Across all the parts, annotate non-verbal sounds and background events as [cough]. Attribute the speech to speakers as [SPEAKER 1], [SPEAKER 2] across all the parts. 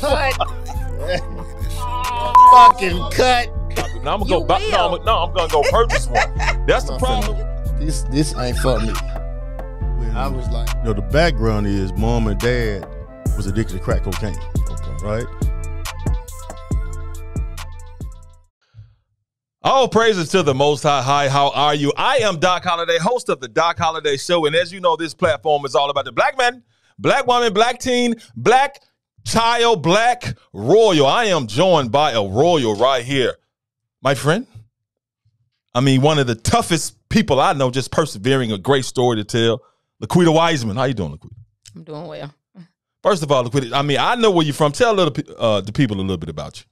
[SPEAKER 1] Cut. [laughs] Fucking cut.
[SPEAKER 2] Now I'm gonna go. Buy, no, I'm, no, I'm gonna go purchase one. That's the problem.
[SPEAKER 1] This this ain't for me. I was like,
[SPEAKER 3] You know, the background is mom and dad was addicted to crack cocaine. Right?
[SPEAKER 2] All praises to the Most High. Hi, how are you? I am Doc Holliday, host of the Doc Holliday Show, and as you know, this platform is all about the black man, black woman, black teen, black child, black royal. I am joined by a royal right here, my friend. I mean, one of the toughest people I know, just persevering, a great story to tell. Laquetta Wiseman, how you doing, Laquetta?
[SPEAKER 4] I'm doing well.
[SPEAKER 2] First of all, Laquetta, I mean, I know where you're from. Tell a little, uh, the people a little bit about you.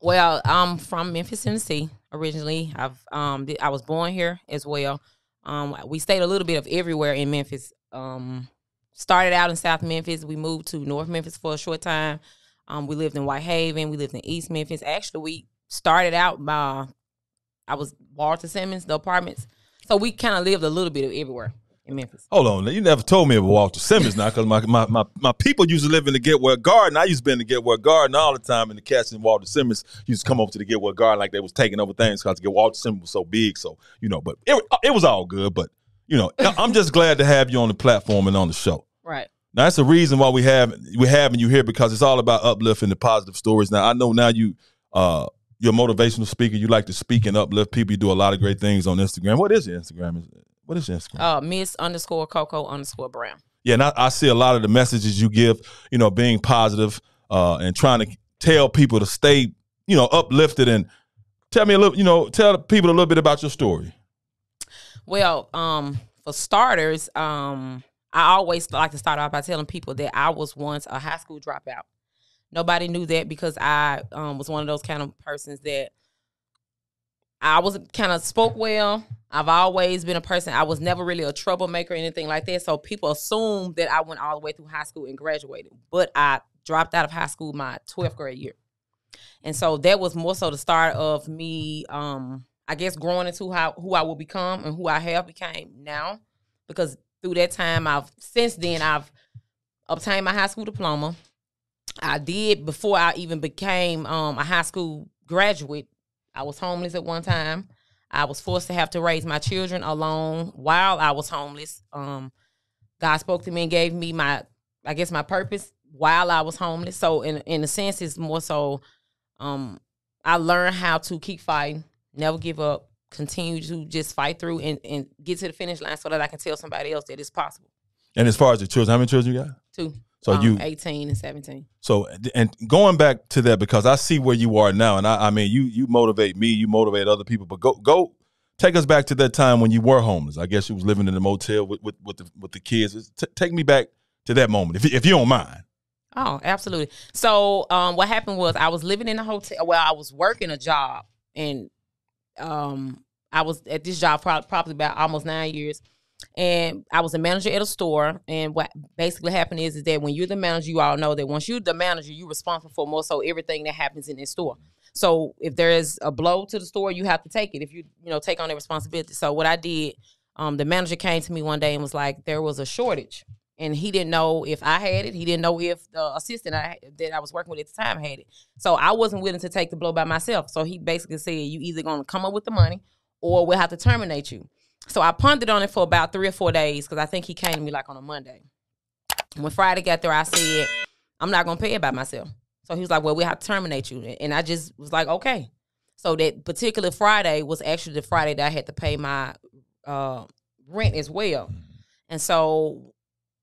[SPEAKER 4] Well, I'm from Memphis, Tennessee. Originally, I've um I was born here as well. Um, we stayed a little bit of everywhere in Memphis. Um, started out in South Memphis. We moved to North Memphis for a short time. Um, we lived in Whitehaven. We lived in East Memphis. Actually, we started out by I was Walter Simmons, the apartments. So we kind of lived a little bit of everywhere in Memphis.
[SPEAKER 2] Hold on, you never told me about Walter Simmons now, because my, my, my, my people used to live in the Getwell Garden. I used to be in the Getwell Garden all the time, and the cats in Walter Simmons used to come over to the Getwell Garden like they was taking over things because Walter Simmons was so big. So you know, but it, it was all good. But you know, I'm just glad to have you on the platform and on the show.
[SPEAKER 4] Right.
[SPEAKER 2] Now that's the reason why we have we having you here because it's all about uplifting the positive stories. Now I know now you uh you're a motivational speaker. You like to speak and uplift people. You do a lot of great things on Instagram. What is your Instagram? Is what is your Instagram?
[SPEAKER 4] Uh, Miss underscore Cocoa underscore Brown.
[SPEAKER 2] Yeah, and I, I see a lot of the messages you give, you know, being positive, uh, and trying to tell people to stay, you know, uplifted and tell me a little, you know, tell people a little bit about your story.
[SPEAKER 4] Well, um, for starters, um, I always like to start off by telling people that I was once a high school dropout. Nobody knew that because I um, was one of those kind of persons that I was kind of spoke well. I've always been a person. I was never really a troublemaker or anything like that. So people assume that I went all the way through high school and graduated, but I dropped out of high school my 12th grade year, and so that was more so the start of me. Um, I guess growing into how who I will become and who I have became now, because through that time, I've since then I've obtained my high school diploma. I did before I even became um, a high school graduate. I was homeless at one time. I was forced to have to raise my children alone while I was homeless. Um, God spoke to me and gave me my, I guess, my purpose while I was homeless. So, in in a sense, it's more so. Um, I learned how to keep fighting, never give up, continue to just fight through and, and get to the finish line so that I can tell somebody else that it's possible.
[SPEAKER 2] And as far as the children, how many children you got?
[SPEAKER 4] Two.
[SPEAKER 2] So
[SPEAKER 4] um,
[SPEAKER 2] you
[SPEAKER 4] 18 and 17.
[SPEAKER 2] So and going back to that because I see where you are now, and I, I mean you you motivate me, you motivate other people, but go go take us back to that time when you were homeless. I guess you was living in a motel with with, with the with the kids. T- take me back to that moment, if you- if you don't mind.
[SPEAKER 4] Oh, absolutely. So, um, what happened was I was living in a hotel. Well, I was working a job, and um, I was at this job probably about almost nine years. And I was a manager at a store. And what basically happened is, is that when you're the manager, you all know that once you're the manager, you're responsible for more so everything that happens in this store. So if there is a blow to the store, you have to take it. If you you know take on the responsibility. So what I did, um, the manager came to me one day and was like, there was a shortage, and he didn't know if I had it. He didn't know if the assistant I, that I was working with at the time had it. So I wasn't willing to take the blow by myself. So he basically said, you either going to come up with the money, or we'll have to terminate you. So I pondered on it for about three or four days because I think he came to me like on a Monday. When Friday got there, I said, I'm not gonna pay it by myself. So he was like, Well, we have to terminate you. And I just was like, Okay. So that particular Friday was actually the Friday that I had to pay my uh, rent as well. And so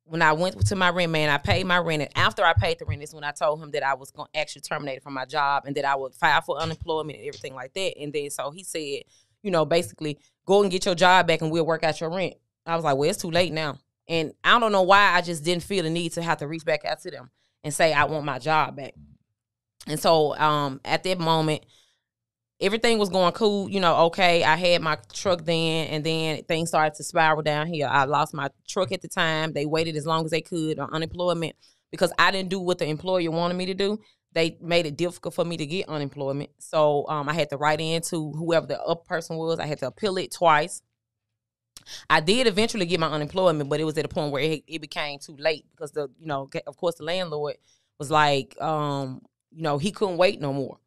[SPEAKER 4] when I went to my rent man, I paid my rent. And after I paid the rent is when I told him that I was going to actually terminate from my job and that I would file for unemployment and everything like that. And then so he said, you know, basically go and get your job back and we'll work out your rent. I was like, well, it's too late now. And I don't know why I just didn't feel the need to have to reach back out to them and say I want my job back. And so um, at that moment, everything was going cool, you know, okay. I had my truck then, and then things started to spiral down here. I lost my truck at the time. They waited as long as they could on unemployment because I didn't do what the employer wanted me to do. They made it difficult for me to get unemployment. So um, I had to write in to whoever the up person was. I had to appeal it twice. I did eventually get my unemployment, but it was at a point where it, it became too late because the you know of course the landlord was like um you know he couldn't wait no more.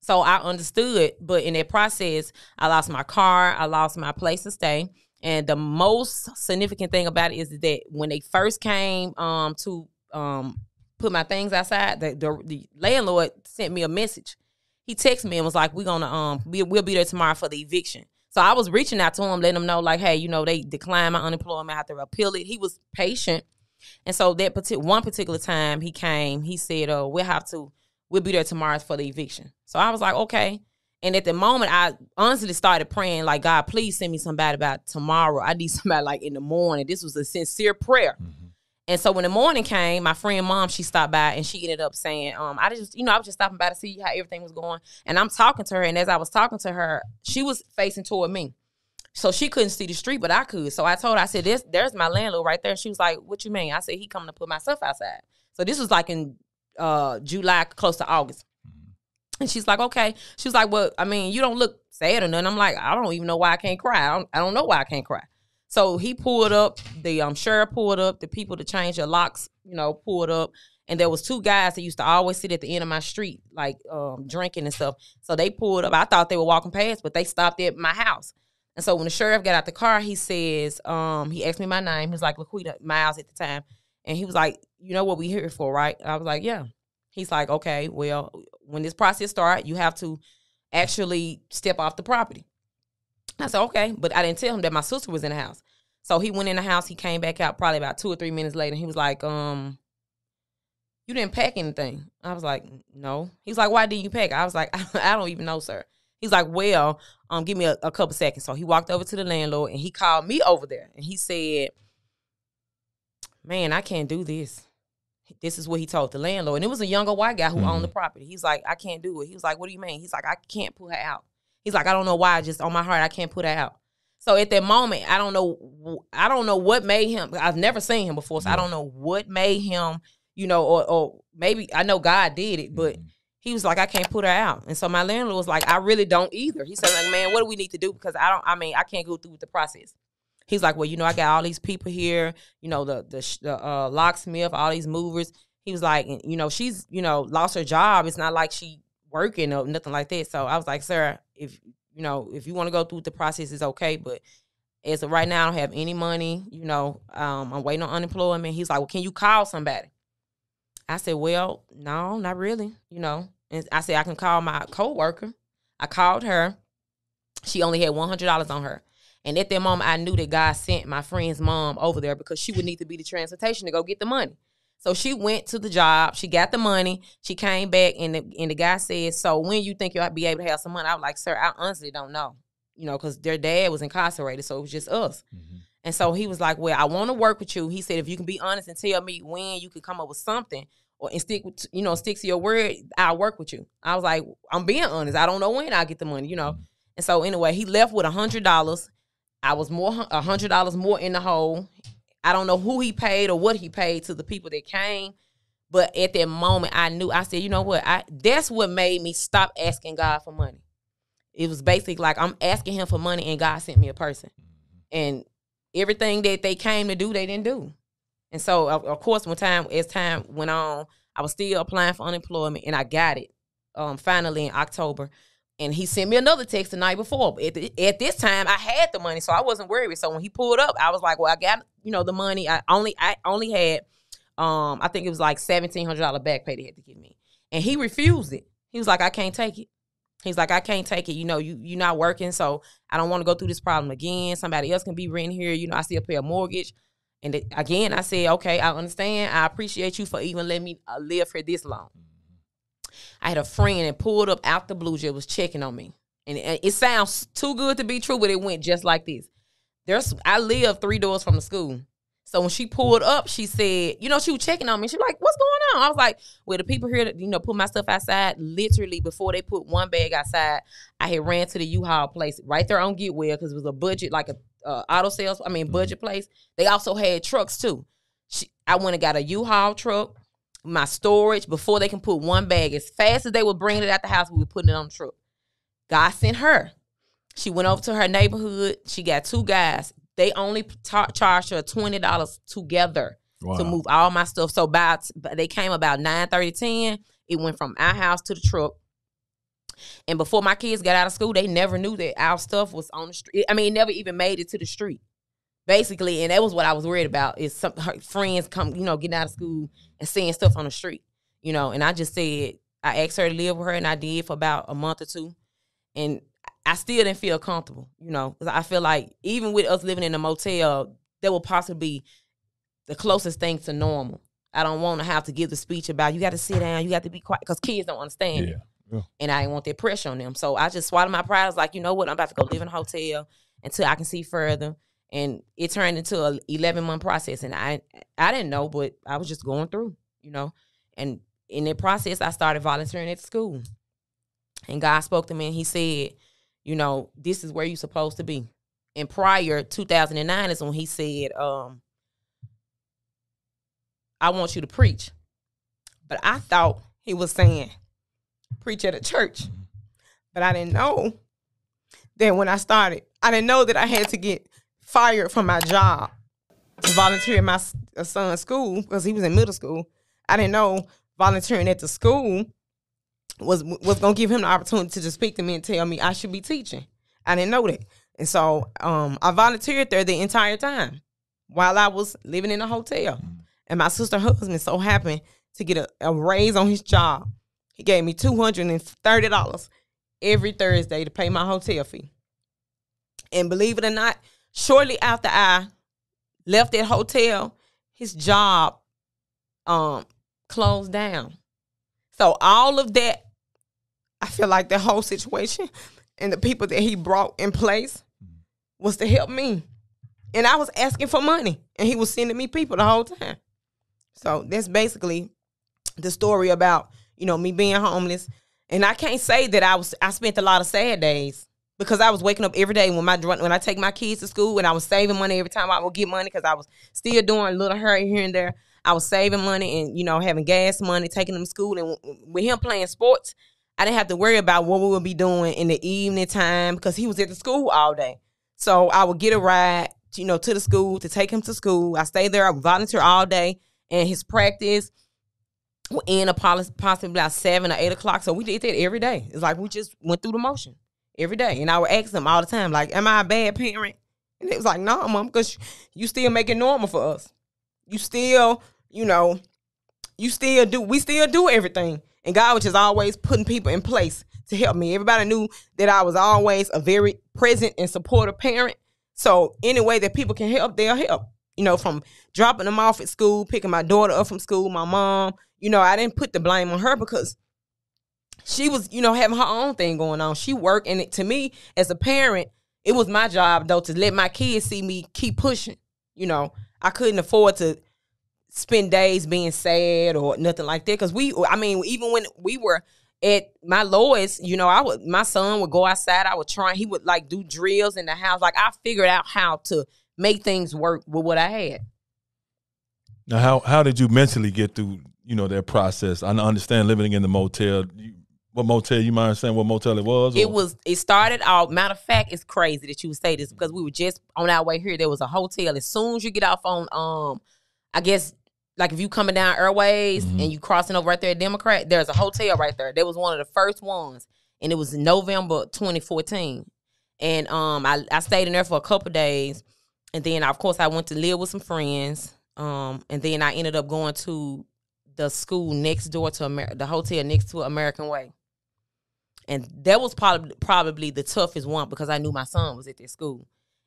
[SPEAKER 4] So I understood, but in that process, I lost my car, I lost my place to stay, and the most significant thing about it is that when they first came um to um put my things outside, the the, the landlord sent me a message. He texted me and was like, "We're gonna um we, we'll be there tomorrow for the eviction." So I was reaching out to him, letting him know, like, hey, you know, they declined my unemployment, I have to appeal it. He was patient. And so that particular one particular time he came, he said, Oh, we'll have to, we'll be there tomorrow for the eviction. So I was like, okay. And at the moment, I honestly started praying, like, God, please send me somebody about tomorrow. I need [laughs] somebody like in the morning. This was a sincere prayer.
[SPEAKER 2] Mm-hmm.
[SPEAKER 4] And so when the morning came, my friend mom, she stopped by and she ended up saying, um, I just, you know, I was just stopping by to see how everything was going. And I'm talking to her. And as I was talking to her, she was facing toward me. So she couldn't see the street, but I could. So I told her, I said, This there's my landlord right there. She was like, What you mean? I said, He coming to put my stuff outside. So this was like in uh July, close to August. And she's like, okay. She was like, well, I mean, you don't look sad or nothing. I'm like, I don't even know why I can't cry. I don't, I don't know why I can't cry. So he pulled up, the um sheriff pulled up, the people to change their locks, you know, pulled up. And there was two guys that used to always sit at the end of my street, like um, drinking and stuff. So they pulled up. I thought they were walking past, but they stopped at my house. And so when the sheriff got out the car, he says, um, he asked me my name. He was like Laquetta Miles at the time. And he was like, you know what we here for, right? I was like, yeah. He's like, okay, well, when this process start, you have to actually step off the property. I said, okay. But I didn't tell him that my sister was in the house. So he went in the house. He came back out probably about two or three minutes later. He was like, um, you didn't pack anything. I was like, no. He's like, why didn't you pack? I was like, [laughs] I don't even know, sir. He's like, well, um, give me a, a couple seconds. So he walked over to the landlord and he called me over there and he said, man, I can't do this. This is what he told the landlord. And it was a younger white guy who owned the property. He's like, I can't do it. He was like, what do you mean? He's like, I can't pull her out. He's like, I don't know why. Just on my heart, I can't put her out. So at that moment, I don't know. I don't know what made him. I've never seen him before, so I don't know what made him. You know, or, or maybe I know God did it, but he was like, I can't put her out. And so my landlord was like, I really don't either. He said, like, man, what do we need to do? Because I don't. I mean, I can't go through with the process. He's like, well, you know, I got all these people here. You know, the the, the uh, locksmith, all these movers. He was like, you know, she's you know lost her job. It's not like she working or nothing like that. So I was like, sir, if you know, if you want to go through the process, it's okay. But as of right now, I don't have any money. You know, um, I'm waiting on unemployment. He's like, well, can you call somebody? I said, well, no, not really. You know, and I said I can call my coworker. I called her. She only had one hundred dollars on her. And at that moment, I knew that God sent my friend's mom over there because she would need to be the transportation to go get the money. So she went to the job. She got the money. She came back, and the and the guy said, "So when you think you'll be able to have some money?" I was like, "Sir, I honestly don't know. You know, because their dad was incarcerated, so it was just us." Mm-hmm. And so he was like, "Well, I want to work with you." He said, "If you can be honest and tell me when you could come up with something, or and stick with you know stick to your word, I'll work with you." I was like, "I'm being honest. I don't know when I'll get the money, you know." Mm-hmm. And so anyway, he left with a hundred dollars. I was more a hundred dollars more in the hole. I don't know who he paid or what he paid to the people that came, but at that moment, I knew. I said, "You know what? I that's what made me stop asking God for money." It was basically like I'm asking Him for money, and God sent me a person, and everything that they came to do, they didn't do. And so, of, of course, when time as time went on, I was still applying for unemployment, and I got it um, finally in October. And he sent me another text the night before. At, the, at this time, I had the money, so I wasn't worried. So when he pulled up, I was like, "Well, I got you know the money. I only I only had, um, I think it was like seventeen hundred dollar back pay they had to give me." And he refused it. He was like, "I can't take it." He's like, "I can't take it. You know, you you're not working, so I don't want to go through this problem again. Somebody else can be renting here. You know, I still pay a mortgage." And again, I said, "Okay, I understand. I appreciate you for even letting me uh, live here this long." I had a friend and pulled up out the blue just was checking on me. And it, it sounds too good to be true, but it went just like this. There's I live three doors from the school. So when she pulled up, she said, you know, she was checking on me. She was like, what's going on? I was like, well, the people here that, you know, put my stuff outside, literally before they put one bag outside, I had ran to the U-Haul place right there on Getwell because it was a budget, like a uh, auto sales, I mean, budget place. They also had trucks too. She, I went and got a U-Haul truck my storage before they can put one bag. As fast as they were bringing it out the house, we were putting it on the truck. God sent her. She went over to her neighborhood. She got two guys. they only ta- charged her twenty dollars together
[SPEAKER 2] Wow.
[SPEAKER 4] to move all my stuff. So by they came about 9 30, 10. It went from our house to the truck. And before my kids got out of school, they never knew that our stuff was on the street. I mean, it never even made it to the street. Basically, and that was what I was worried about is some her friends come, you know, getting out of school and seeing stuff on the street. You know, and I just said I asked her to live with her and I did for about a month or two. And I still didn't feel comfortable, you know, I feel like even with us living in a motel, that will possibly be the closest thing to normal. I don't want to have to give the speech about you got to sit down, you got to be quiet, because kids don't understand.
[SPEAKER 2] Yeah. Yeah.
[SPEAKER 4] And I didn't want that pressure on them. So I just swallowed my pride. I was like, you know what? I'm about to go live in a hotel until I can see further. And it turned into a 11 month process. And I I didn't know, but I was just going through, you know. And in that process, I started volunteering at the school. And God spoke to me and he said, you know, this is where you're supposed to be. And prior 2009 is when he said, um, I want you to preach. But I thought he was saying, preach at a church. But I didn't know that when I started, I didn't know that I had to get fired from my job to volunteer at my uh, son's school because he was in middle school. I didn't know volunteering at the school was was gonna give him the opportunity to just speak to me and tell me I should be teaching. I didn't know that, and so um, I volunteered there the entire time while I was living in a hotel. And my sister husband so happened to get a, a raise on his job. He gave me two hundred and thirty dollars every Thursday to pay my hotel fee. And believe it or not, shortly after I left that hotel, his job um closed down. So all of that, I feel like the whole situation [laughs] and the people that he brought in place was to help me. And I was asking for money, and he was sending me people the whole time. So that's basically the story about you know me being homeless. And I can't say that I was I spent a lot of sad days because I was waking up every day when my when I take my kids to school and I was saving money every time I would get money because I was still doing a little hair here and there. I was saving money and you know having gas money, taking them to school, and with him playing sports, I didn't have to worry about what we would be doing in the evening time because he was at the school all day. So I would get a ride, you know, to the school to take him to school. I stayed there, I volunteer all day, and his practice would end possibly about seven or eight o'clock. So we did that every day. It's like we just went through the motion every day, and I would ask them all the time, like, "Am I a bad parent?" And it was like, "No, mom, because you still make it normal for us. You still, you know, you still do. We still do everything." And God was just always putting people in place to help me. Everybody knew that I was always a very present and supportive parent. So any way that people can help, they'll help. You know, from dropping them off at school, picking my daughter up from school, my mom. You know, I didn't put the blame on her because she was, you know, having her own thing going on. She worked, and it, to me, as a parent, it was my job though to let my kids see me keep pushing. You know, I couldn't afford to spend days being sad or nothing like that because we, I mean, even when we were at my lowest, you know, I would my son would go outside. I would try. He would like do drills in the house. Like I figured out how to make things work with what I had.
[SPEAKER 2] Now, how how did you mentally get through you know that process? I understand living in the motel. You, what motel? You mind saying what motel it was?
[SPEAKER 4] It was. It started out. Matter of fact, it's crazy that you would say this because we were just on our way here. There was a hotel. As soon as you get off on, um, I guess like if you coming down Airways and you crossing over right there at Democrat, there's a hotel right there. That was one of the first ones, and it was November 2014. And um, I I stayed in there for a couple days, and then of course I went to live with some friends. Um, and then I ended up going to the school next door to Amer- the hotel next to American Way and that was probably probably the toughest one because I knew my son was at this school,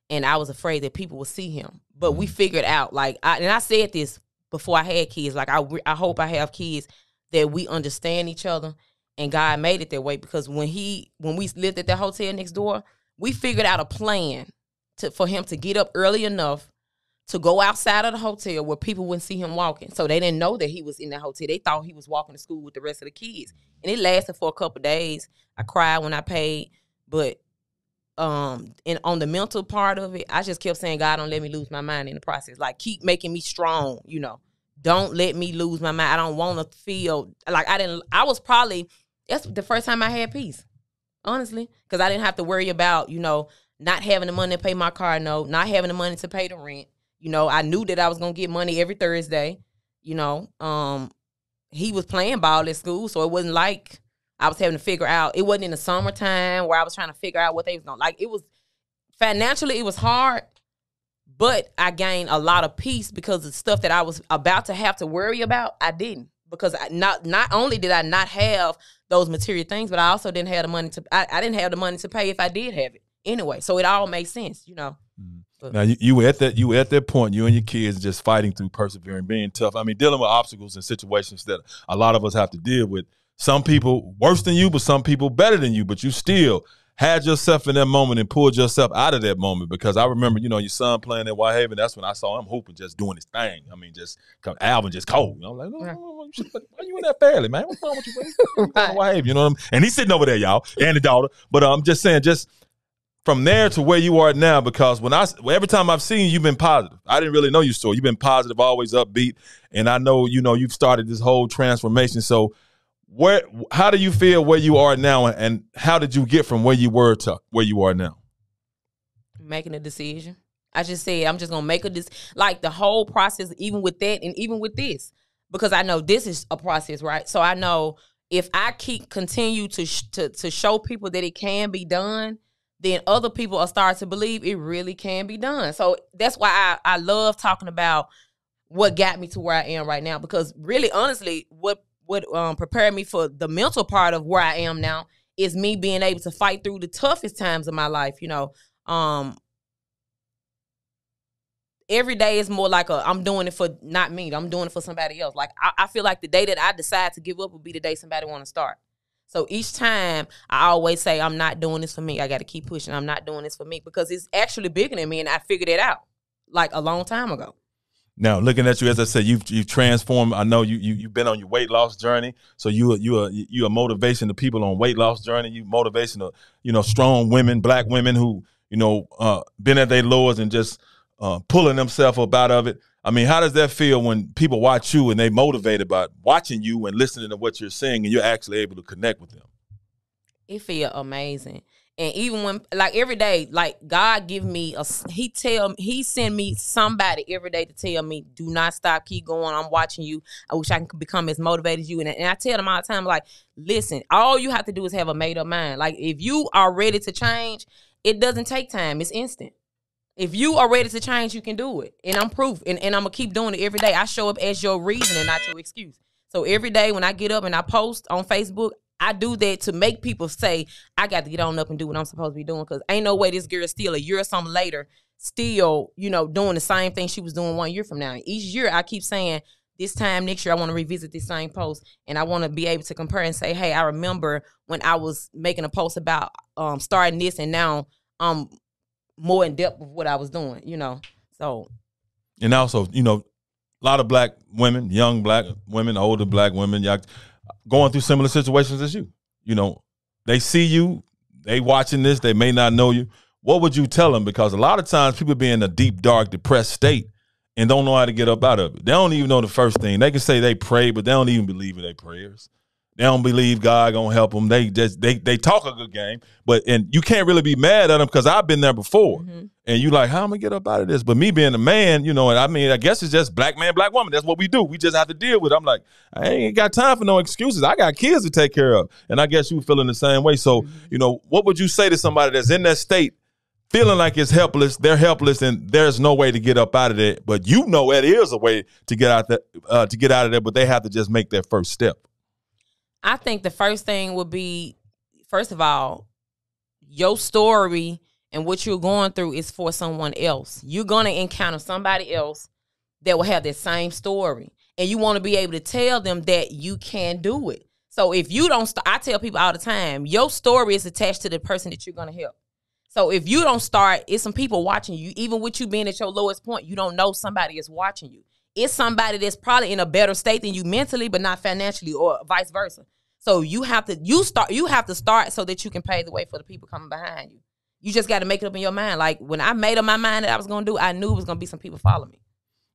[SPEAKER 4] and I was afraid that people would see him. But we mm-hmm. figured out like, I, and I said this before I had kids. Like I, I hope I have kids that we understand each other, and God made it that way because when he when we lived at that hotel next door, we figured out a plan to for him to get up early enough to go outside of the hotel where people wouldn't see him walking. So they didn't know that he was in the hotel. They thought he was walking to school with the rest of the kids. And it lasted for a couple days. I cried when I paid, but um and on the mental part of it, I just kept saying, God, don't let me lose my mind in the process. Like keep making me strong, you know. Don't let me lose my mind. I don't want to feel like I didn't I was probably that's the first time I had peace. Honestly, because I didn't have to worry about, you know, not having the money to pay my car note, not having the money to pay the rent. You know, I knew that I was gonna get money every Thursday. You know, um, he was playing ball at school, so it wasn't like I was having to figure out. It wasn't in the summertime where I was trying to figure out what they was gonna like. It was financially, it was hard, but I gained a lot of peace because the stuff that I was about to have to worry about, I didn't because I, not not only did I not have those material things, but I also didn't have the money to. I, I didn't have the money to pay if I did have it anyway. So it all made sense, you know.
[SPEAKER 2] Now you, you were at that you were at that point, you and your kids just fighting through, persevering, being tough. I mean, dealing with obstacles and situations that a lot of us have to deal with. Some people worse than you, but some people better than you. But you still had yourself in that moment and pulled yourself out of that moment. Because I remember, you know, your son playing at Whitehaven. That's when I saw him hooping, just doing his thing. I mean, just come Alvin just cold. You know, I'm like, no, no, no, no, shit, why you in that fairly, man? What's wrong with you? [laughs] Whitehaven? You know what I'm And he's sitting over there, y'all, and the daughter. But I'm just saying, just from there to where you are now because when I every time I've seen you, you've been positive. I didn't really know you, story. You've been positive, always upbeat, and I know you know you've started this whole transformation. So, where how do you feel where you are now, and how did you get from where you were to where you are now?
[SPEAKER 4] Making a decision. I just said I'm just gonna make a this like the whole process, even with that, and even with this, because I know this is a process, right? So I know if I keep continue to to to show people that it can be done then other people are starting to believe it really can be done. So that's why I, I love talking about what got me to where I am right now. Because really, honestly, what what um, prepared me for the mental part of where I am now is me being able to fight through the toughest times of my life. You know, um, every day is more like a I'm doing it for not me. I'm doing it for somebody else. Like I, I feel like the day that I decide to give up will be the day somebody want to start. So each time I always say, I'm not doing this for me. I got to keep pushing. I'm not doing this for me because it's actually bigger than me. And I figured it out like a long time ago.
[SPEAKER 2] Now, looking at you, as I said, you've you've transformed. I know you you you've been on your weight loss journey. So you you are you are motivation to people on weight loss journey. You motivation to you know strong women, black women who you know uh, been at their lowest and just uh, pulling themselves up out of it. I mean, how does that feel when people watch you and they motivated by watching you and listening to what you're saying and you're actually able to connect with them?
[SPEAKER 4] It feel amazing. And even when like every day, like God give me a he tell he send me somebody every day to tell me, do not stop, keep going. I'm watching you. I wish I can become as motivated as you. And, and I tell them all the time, like, listen, all you have to do is have a made up mind. Like if you are ready to change, it doesn't take time. It's instant. If you are ready to change, you can do it. And I'm proof. And, and I'm gonna keep doing it every day. I show up as your reason and not your excuse. So every day when I get up and I post on Facebook, I do that to make people say, I got to get on up and do what I'm supposed to be doing. Cause ain't no way this girl still a year or something later, still, you know, doing the same thing she was doing one year from now. Each year I keep saying, this time next year I want to revisit this same post and I want to be able to compare and say, hey, I remember when I was making a post about um, starting this and now I'm more in depth of what I was doing, you know. So
[SPEAKER 2] and also, you know, a lot of black women, young black women, older black women, y'all going through similar situations as you. You know, they see you, they watching this, they may not know you. What would you tell them? Because a lot of times people be in a deep, dark, depressed state and don't know how to get up out of it. They don't even know the first thing. They can say they pray, but they don't even believe in their prayers. They don't believe God gonna help them. They just they they talk a good game, but and you can't really be mad at them because I've been there before. Mm-hmm. And you like, how am I gonna get up out of this? But me being a man, you know, and I mean, I guess it's just black man, black woman. That's what we do. We just have to deal with. It. I'm like, I ain't got time for no excuses. I got kids to take care of, and I guess you feeling the same way. So, mm-hmm. you know, what would you say to somebody that's in that state? Feeling like it's helpless, they're helpless, and there's no way to get up out of it. But you know, it is a way to get out that uh, to get out of there. But they have to just make that first step.
[SPEAKER 4] I think the first thing would be, first of all, your story and what you're going through is for someone else. You're going to encounter somebody else that will have that same story. And you want to be able to tell them that you can do it. So if you don't start, I tell people all the time, your story is attached to the person that you're going to help. So if you don't start, it's some people watching you. Even with you being at your lowest point, you don't know somebody is watching you it's somebody that's probably in a better state than you mentally, but not financially, or vice versa. So you have to you start you have to start so that you can pave the way for the people coming behind you. You just got to make it up in your mind. Like when I made up my mind that I was going to do, I knew it was going to be some people follow me.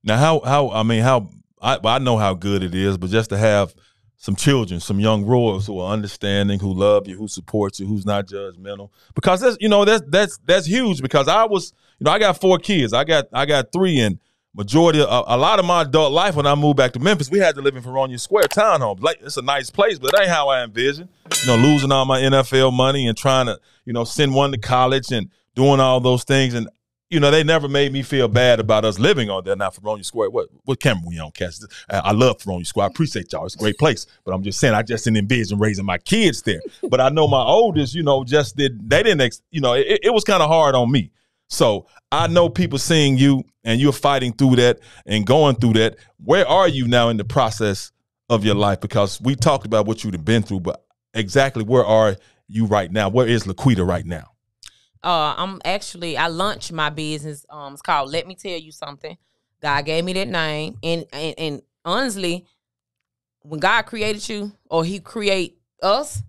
[SPEAKER 2] Now, how how I mean, how I I know how good it is, but just to have some children, some young royals who are understanding, who love you, who support you, who's not judgmental. Because that's you know that's that's that's huge. Because I was you know I got four kids. I got I got three and majority of, a, lot of my adult life when I moved back to Memphis, we had to live in Feronia Square townhomes. Like it's a nice place, but it ain't how I envisioned. You know, losing all my NFL money and trying to you know send one to college and doing all those things and you know, they never made me feel bad about us living on there. Now, Feronia Square, what what camera we on, Cass? I, I love Feronia Square. I appreciate y'all. It's a great place. But I'm just saying, I just didn't envision raising my kids there. [laughs] But I know my oldest, you know, just did. They didn't, ex, you know, it, it was kind of hard on me. So I know people seeing you and you're fighting through that and going through that. Where are you now in the process of your life? Because we talked about what you've been through, but exactly where are you right now? Where is Laquetta right now?
[SPEAKER 4] Uh, I'm actually I launched my business. Um, it's called Let Me Tell You Something. God gave me that name, and and, and honestly, when God created you or He create us,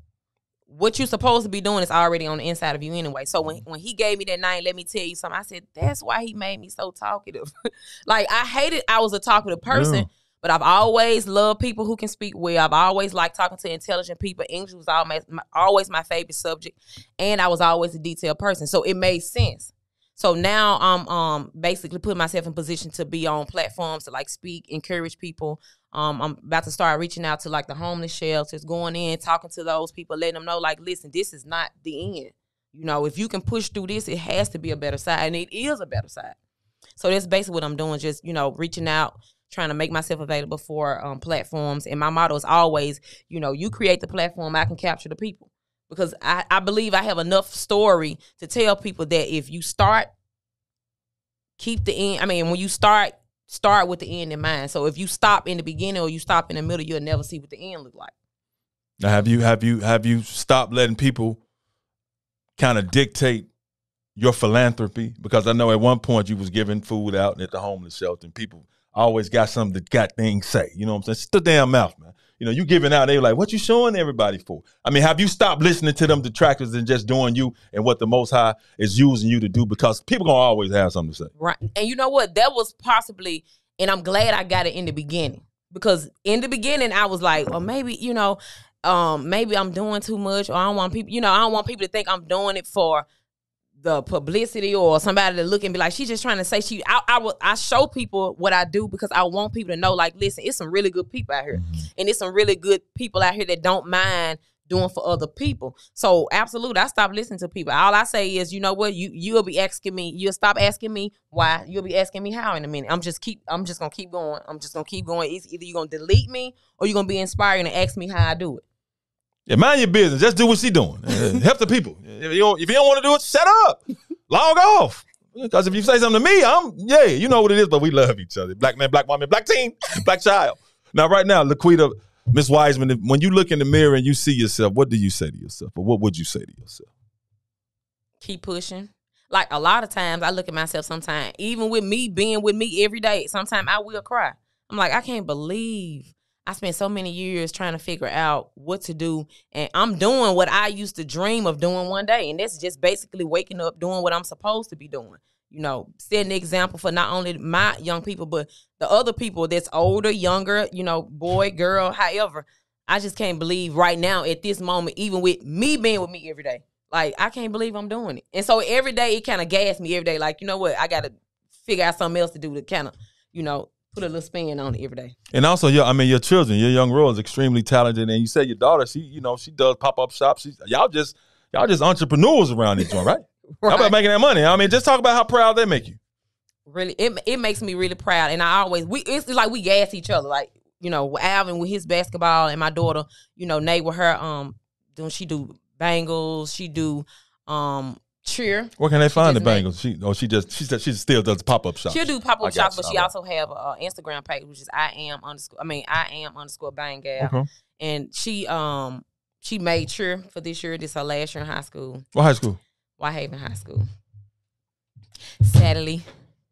[SPEAKER 4] what you're supposed to be doing is already on the inside of you anyway. So when, when he gave me that name, let me tell you something. I said, that's why he made me so talkative. [laughs] like I hated I was a talkative person, yeah. but I've always loved people who can speak well. I've always liked talking to intelligent people. English was always my, always my favorite subject, and I was always a detailed person. So it made sense. So now I'm um basically putting myself in position to be on platforms to like speak, encourage people. Um, I'm about to start reaching out to like the homeless shelters, going in, talking to those people, letting them know like, listen, this is not the end. You know, if you can push through this, it has to be a better side, and it is a better side. So that's basically what I'm doing, just you know, reaching out, trying to make myself available for um, platforms. And my motto is always, you know, you create the platform, I can capture the people because I, I believe I have enough story to tell people that if you start, keep the end. I mean, when you start, start with the end in mind. So if you stop in the beginning or you stop in the middle, you'll never see what the end look like.
[SPEAKER 2] Now, have you have you have you stopped letting people kind of dictate your philanthropy? Because I know at one point you was giving food out at the homeless shelter, and people always got something to got things say. You know what I'm saying? It's the damn mouth, man you know, you giving out, they like, what you showing everybody for? I mean, have you stopped listening to them detractors and just doing you and what the Most High is using you to do? Because people gonna always have something to say.
[SPEAKER 4] Right. And you know what? That was possibly, and I'm glad I got it in the beginning. Because in the beginning, I was like, well, maybe, you know, um, maybe I'm doing too much, or I don't want people, you know, I don't want people to think I'm doing it for the publicity or somebody to look and be like, she's just trying to say she. I, I will. I show people what I do because I want people to know. Like, listen, it's some really good people out here, mm-hmm. and it's some really good people out here that don't mind doing for other people. So absolutely, I stop listening to people. All I say is, you know what, you you'll be asking me, you'll stop asking me why, you'll be asking me how in a minute. I'm just keep, I'm just gonna keep going. I'm just gonna keep going. It's either you're gonna delete me or you're gonna be inspired and ask me how I do it.
[SPEAKER 2] Yeah, mind your business. Just do what she's doing. Uh, help the people. [laughs] If you don't, if you don't want to do it, shut up. Log off. Because if you say something to me, I'm yeah, you know what it is. But we love each other. Black man, black woman, black team, black child. Now, right now, Laquetta, Miss Wiseman, when you look in the mirror and you see yourself, what do you say to yourself, or what would you say to yourself?
[SPEAKER 4] Keep pushing. Like a lot of times, I look at myself. Sometimes, even with me being with me every day, sometimes I will cry. I'm like, I can't believe I spent so many years trying to figure out what to do, and I'm doing what I used to dream of doing one day, and that's just basically waking up, doing what I'm supposed to be doing. You know, setting the example for not only my young people, but the other people that's older, younger, you know, boy, girl, however. I just can't believe right now at this moment, even with me being with me every day, like I can't believe I'm doing it. And so every day it kind of gas me every day, like you know what, I got to figure out something else to do to kind of, you know, put a little spin on it every day.
[SPEAKER 2] And also, your I mean, your children, your young girl is extremely talented, and you said your daughter, she you know she does pop up shops. She, y'all just y'all just entrepreneurs around this joint, right? [laughs] right. How about making that money? I mean, just talk about how proud they make you.
[SPEAKER 4] Really, it it makes me really proud, and I always we it's like we gas each other, like you know, Alvin with his basketball, and my daughter, you know, Nate with her um doing she do bangles, she do um cheer.
[SPEAKER 2] Where can they find the bangles? She oh she just she said she still does pop up shops.
[SPEAKER 4] She'll do pop up shops, but she also have a, Instagram page which is I am underscore I mean I am underscore bang gal. Okay. And she um she made sure for this year. This her last year in high school.
[SPEAKER 2] What high school?
[SPEAKER 4] Whitehaven High School. Sadly.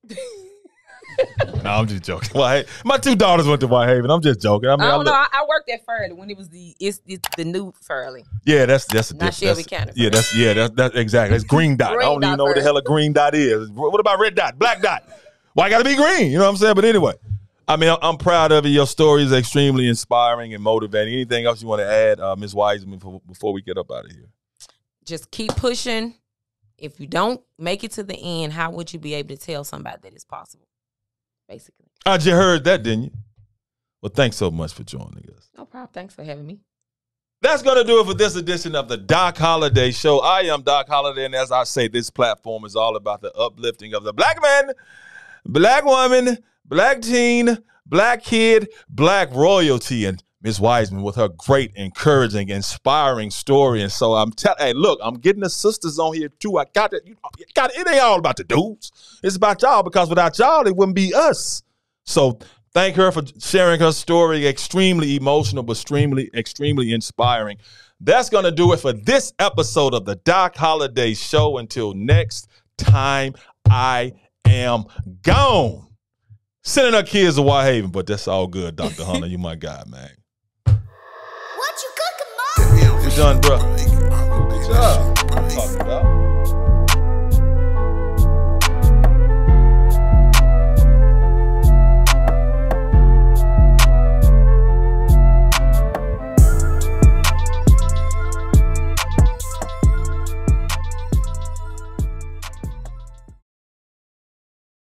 [SPEAKER 4] [laughs] [laughs]
[SPEAKER 2] no, I'm just joking. Why? My two daughters went to Whitehaven. I'm just joking. I mean,
[SPEAKER 4] I don't I know. I, I, worked at Fairley when it was the it's, it's the new Fairley.
[SPEAKER 2] Yeah, that's that's a not Shelby County. Yeah, that's yeah, that's that's exactly. That's green dot. green I don't dot even know what the hell a green dot is. What about red dot? Black dot? Why got to be green? You know what I'm saying? But anyway, I mean, I'm proud of you. Your story is extremely inspiring and motivating. Anything else you want to add, uh, Ms. Wiseman, before, before we get up out of here?
[SPEAKER 4] Just keep pushing. If you don't make it to the end, how would you be able to tell somebody that it's possible? Basically.
[SPEAKER 2] I just heard that, didn't you? Well, thanks so much for joining us.
[SPEAKER 4] No problem. Thanks for having me.
[SPEAKER 2] That's going to do it for this edition of the Doc Holliday Show. I am Doc Holliday, and as I say, this platform is all about the uplifting of the black man, black woman, black teen, black kid, black royalty, and Ms. Wiseman with her great, encouraging, inspiring story. And so I'm telling, hey, look, I'm getting the sisters on here too. I got it. You got it. It ain't all about the dudes. It's about y'all because without y'all, it wouldn't be us. So thank her for sharing her story. Extremely emotional, but extremely, extremely inspiring. That's going to do it for this episode of the Doc Holliday Show. Until next time, I am gone. Sending our kids to Whitehaven, but that's all good, Dr. Hunter. You my guy, man.
[SPEAKER 5] What you cooking, Mom?
[SPEAKER 2] You done, bro. Good job. Talking about.